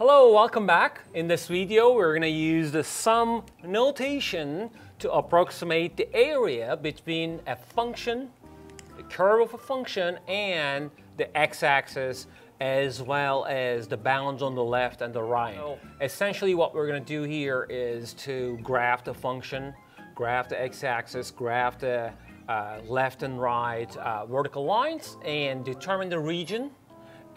Hello, welcome back. In this video, we're going to use the sum notation to approximate the area between a function, the curve of a function, and the x-axis as well as the bounds on the left and the right. So essentially what we're going to do here is to graph the function, graph the x-axis, graph the uh, left and right uh, vertical lines, and determine the region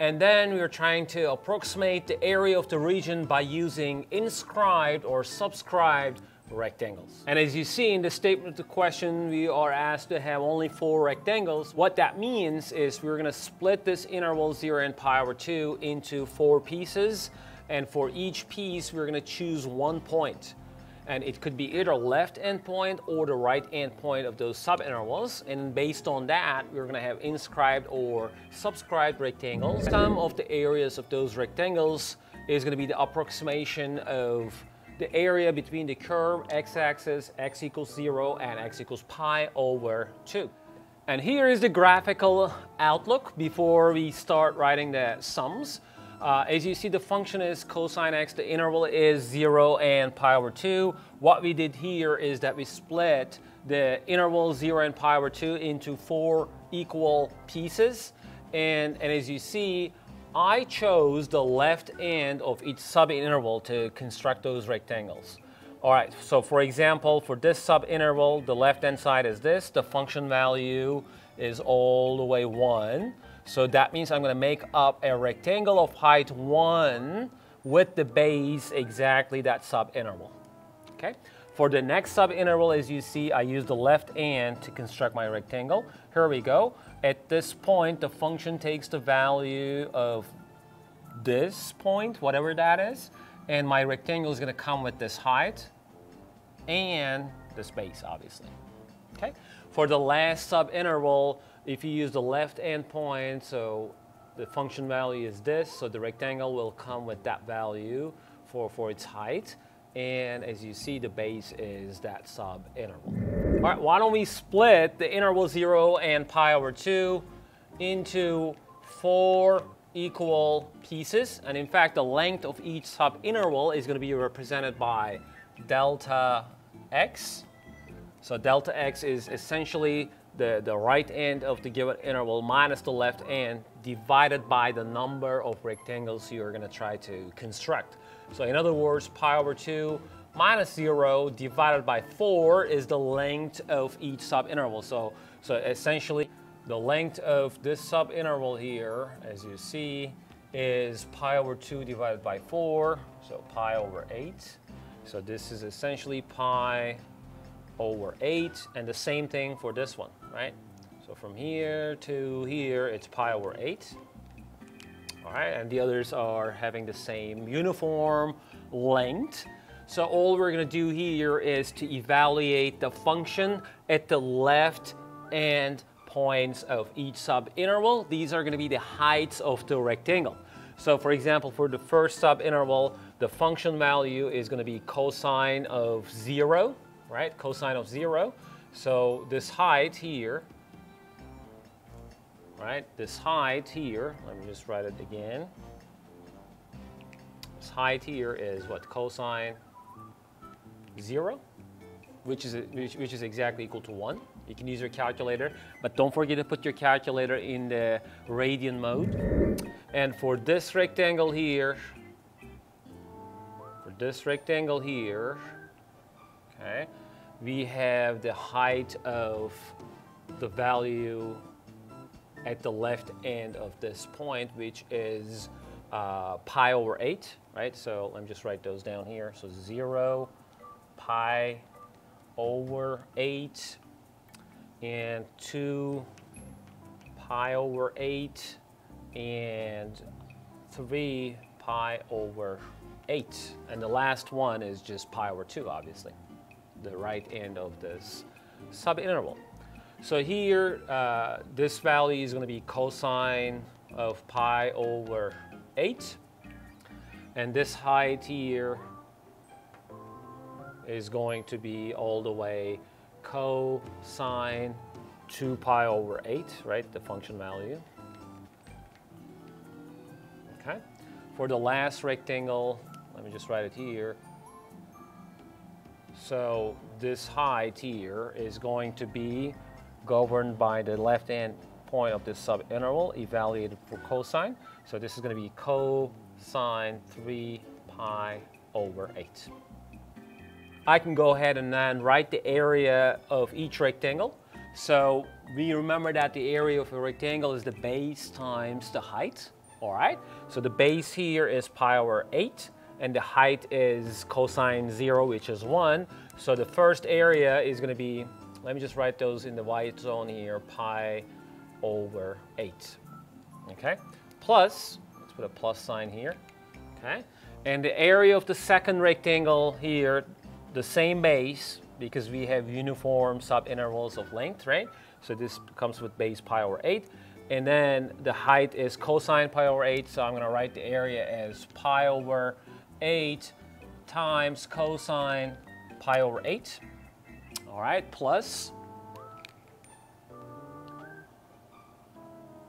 and then we are trying to approximate the area of the region by using inscribed or subscribed rectangles. And as you see in the statement of the question, we are asked to have only four rectangles. What that means is we're gonna split this interval 0 and pi over 2 into four pieces. And for each piece, we're gonna choose one point and it could be either left endpoint or the right endpoint of those subintervals. And based on that, we're gonna have inscribed or subscribed rectangles. Sum of the areas of those rectangles is gonna be the approximation of the area between the curve x-axis, x equals zero and x equals pi over two. And here is the graphical outlook before we start writing the sums. Uh, as you see, the function is cosine x, the interval is 0 and pi over 2. What we did here is that we split the interval 0 and pi over 2 into four equal pieces. And, and as you see, I chose the left end of each subinterval to construct those rectangles. All right, so for example, for this subinterval, the left-hand side is this. The function value is all the way 1. So that means I'm going to make up a rectangle of height 1 with the base exactly that subinterval. Okay. For the next subinterval, as you see, I use the left end to construct my rectangle. Here we go. At this point, the function takes the value of this point, whatever that is, and my rectangle is going to come with this height and the base, obviously. Okay. For the last subinterval, if you use the left endpoint, so the function value is this, so the rectangle will come with that value for, for its height. And as you see, the base is that subinterval. All right, why don't we split the interval 0 and pi over 2 into four equal pieces. And in fact, the length of each subinterval is going to be represented by delta x. So delta x is essentially the, the right end of the given interval minus the left end divided by the number of rectangles you're going to try to construct. So in other words, pi over 2 minus 0 divided by 4 is the length of each subinterval. So, so essentially, the length of this subinterval here, as you see, is pi over 2 divided by 4, so pi over 8. So this is essentially pi over 8, and the same thing for this one right? So from here to here, it's pi over 8. All right, and the others are having the same uniform length. So all we're going to do here is to evaluate the function at the left and points of each subinterval. These are going to be the heights of the rectangle. So for example, for the first subinterval, the function value is going to be cosine of 0, right? Cosine of 0. So this height here, right? This height here, let me just write it again. This height here is what cosine zero, which is which, which is exactly equal to one. You can use your calculator, but don't forget to put your calculator in the radian mode. And for this rectangle here, for this rectangle here, okay, we have the height of the value at the left end of this point, which is uh, pi over 8, right? So let me just write those down here. So 0, pi over 8, and 2 pi over 8, and 3 pi over 8. And the last one is just pi over 2, obviously the right end of this subinterval. So here, uh, this value is going to be cosine of pi over 8. And this height here is going to be all the way cosine 2 pi over 8, right, the function value. Okay. for the last rectangle, let me just write it here. So this high tier is going to be governed by the left-hand point of this subinterval evaluated for cosine. So this is going to be cosine 3 pi over 8. I can go ahead and then write the area of each rectangle. So we remember that the area of a rectangle is the base times the height. All right, so the base here is pi over 8 and the height is cosine 0, which is 1. So the first area is going to be, let me just write those in the white zone here, pi over 8. Okay, plus, let's put a plus sign here. Okay, and the area of the second rectangle here, the same base, because we have uniform subintervals of length, right? So this comes with base pi over 8. And then the height is cosine pi over 8, so I'm going to write the area as pi over 8 times cosine pi over 8. All right, plus.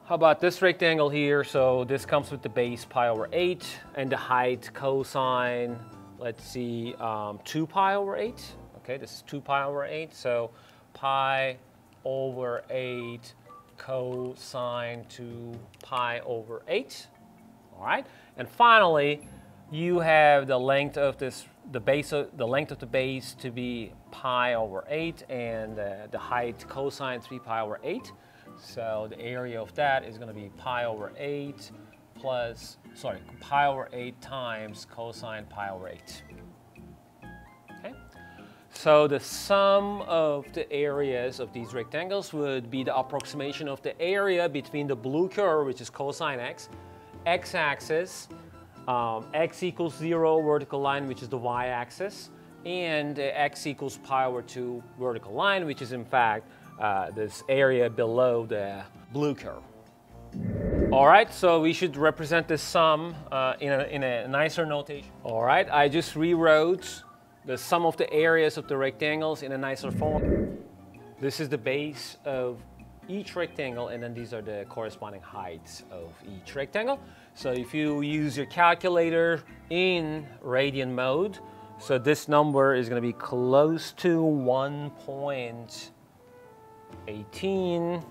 How about this rectangle here? So this comes with the base pi over 8 and the height cosine, let's see, um, 2 pi over 8. Okay, this is 2 pi over 8. So pi over 8 cosine 2 pi over 8. All right, and finally, you have the length of this, the base, of, the length of the base to be pi over 8 and uh, the height cosine 3 pi over 8. So the area of that is going to be pi over 8 plus, sorry, pi over 8 times cosine pi over 8. Okay? So the sum of the areas of these rectangles would be the approximation of the area between the blue curve, which is cosine x, x-axis, um, x equals 0 vertical line, which is the y-axis, and uh, x equals pi over 2 vertical line, which is in fact uh, this area below the blue curve. All right, so we should represent this sum uh, in, a, in a nicer notation. All right, I just rewrote the sum of the areas of the rectangles in a nicer form. This is the base of each rectangle and then these are the corresponding heights of each rectangle. So if you use your calculator in radian mode, so this number is going to be close to 1.1835.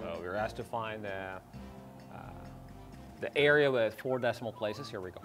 So we're asked to find the, the area with four decimal places. Here we go.